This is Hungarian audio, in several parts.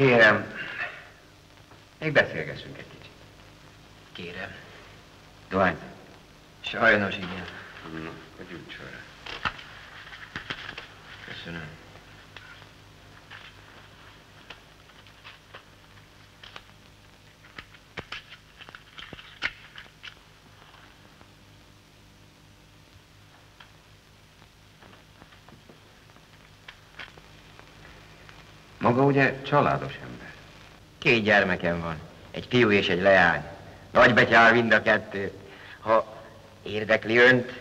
Kérem, még beszélgessünk egy kicsit. Kérem. Dohány? Sajnos igen. Na, hogy úgy sorra. Köszönöm. Maga ugye családos ember. Két gyermekem van. Egy fiú és egy leány. Nagy betyár mind a kettő. Ha érdekli önt,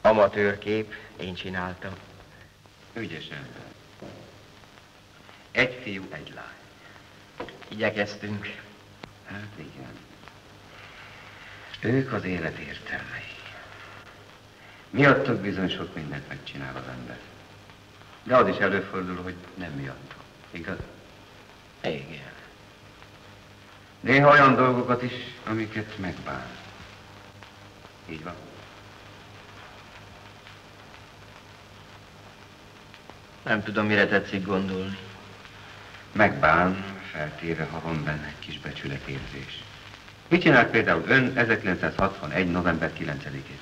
amatőrkép, én csináltam. Ügyes ember. Egy fiú, egy lány. Igyekeztünk. Hát igen. Ők az élet értelmei. Miattuk bizony sok mindent megcsinál az ember. De az is előfordul, hogy nem miattuk. Igaz? Igen. Néha olyan dolgokat is, amiket megbán. Így van. Nem tudom, mire tetszik gondolni. Megbán, feltéve, ha van benne egy kis becsületérzés. Mit csinált például ön 1961. november 9-én?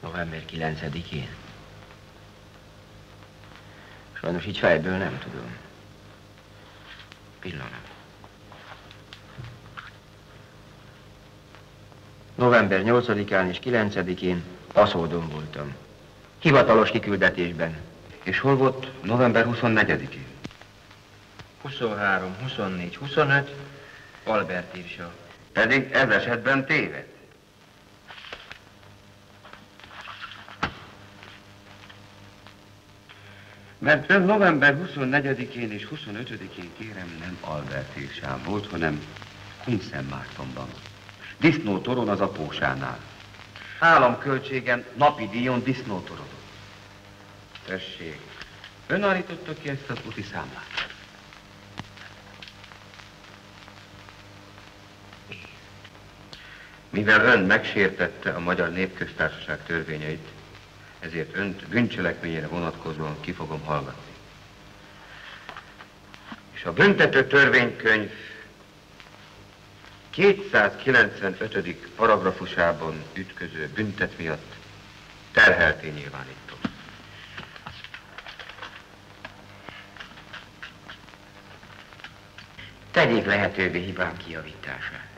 November 9-én. Sajnos így fejből nem tudom. Pillanat. November 8-án és 9-én Aszódon voltam. Hivatalos kiküldetésben. És hol volt november 24-én? 23, 24, 25, Albert írsa. Pedig ez esetben téved. Mert ön november 24-én és 25-én kérem nem Albert volt, hanem Kunszem Mártonban. Disznótoron az apósánál. Államköltségen napi díjon disznótorodott. Tessék, ön állította ki ezt az úti számlát. Mivel ön megsértette a Magyar Népköztársaság törvényeit, ezért önt bűncselekményére vonatkozóan ki fogom hallgatni. És a büntető törvénykönyv 295. paragrafusában ütköző büntet miatt terhelté nyilvánítom. Tegyék lehetővé hibám kijavítását.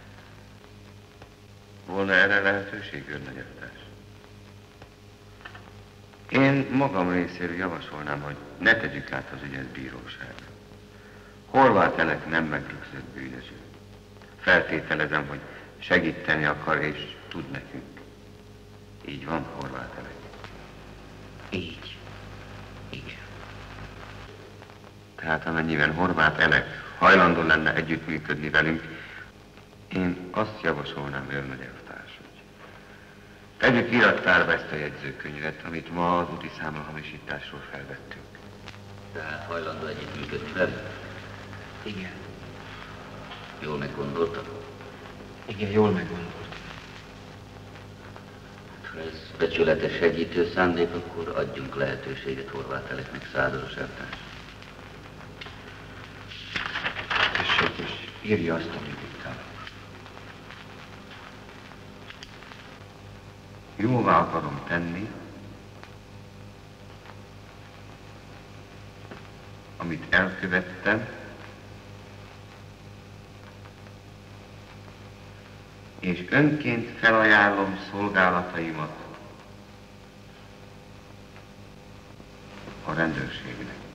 Volna erre lehetőség, őrnagyartás? Én magam részéről javasolnám, hogy ne tegyük át az ügyet bíróságra. Horváth Elek nem megrögzött bűnöző. Feltételezem, hogy segíteni akar és tud nekünk. Így van, Horváth Elek? Így. Igen. Tehát amennyiben Horváth Elek hajlandó lenne együttműködni velünk, én azt javasolnám, hogy tegyük irattárba ezt a jegyzőkönyvet, amit ma az úti számla hamisításról felvettünk. Tehát hajlandó együttműködni velünk? Igen. Jól meggondolta? Igen, jól meggondolt. Ha ez becsületes segítő szándék, akkor adjunk lehetőséget Horváth Eleknek százados eltárs. Tessék, és írja azt, amit Jóvá akarom tenni, amit elkövettem, és önként felajánlom szolgálataimat a rendőrségnek.